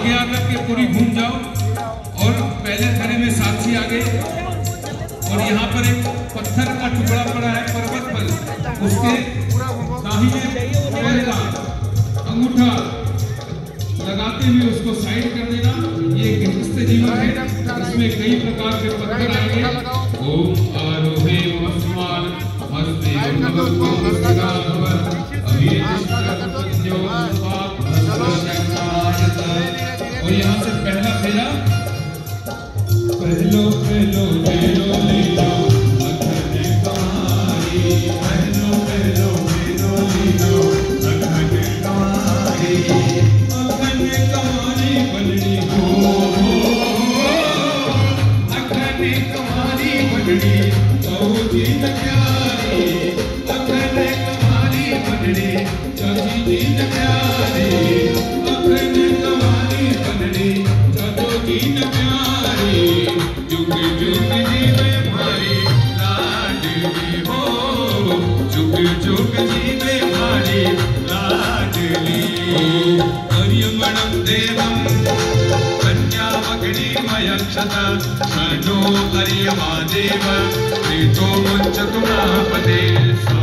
आगे आकर के पूरी घूम जाओ। और पहले खड़े में साक्षी आगे। और यहाँ पर एक पत्थर का टुकड़ा पड़ा है पर्वत पर। उसके अंगूठा लगाते हुए उसको साइड कर देना। ये गृहस्थ जीवन है। इसमें कई प्रकार के पत्थर आएँगे। ओम आरोहे पहलो पहलो पहलो लाडली। हो जुग जुग जीवे हरियमणं देवं प्रीतो मुञ्चतु स्वाहा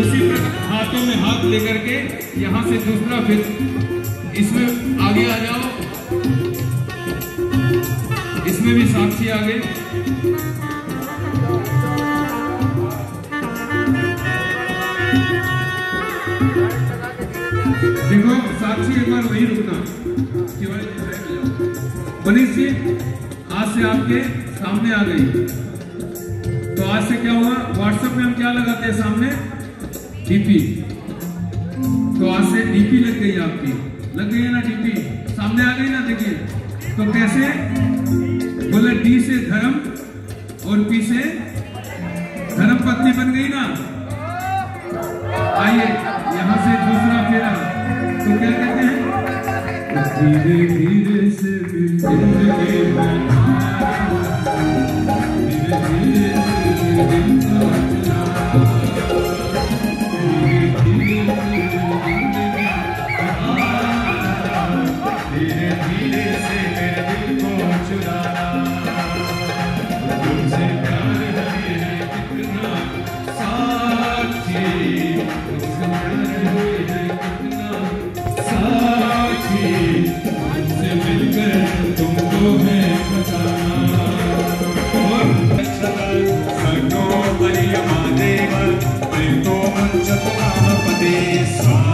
उसी प्रकार हाथों में हाथ लेकर के यहाँ से दूसरा फिर इसमें आगे आ जाओ। इसमें भी साक्षी आगे देखो एक वही रुकना मनीष जी आज से आपके सामने आ गई। तो आज से क्या हुआ? व्हाट्सएप में हम क्या लगाते हैं सामने? डीपी तो आज से डीपी लग गई आपकी। लग गई है ना डीपी सामने आ गई ना, देखिए। तो कैसे? बोले डी से धर्म और पी से धर्म पत्नी बन गई ना? आइए, यहाँ से दूसरा फेरा। तो क्या कहते हैं धीरे धीरे से दिल के बनाया भर्गो वर्यमादेव भर्गो वञ्चतु नामपदे स्वाहा।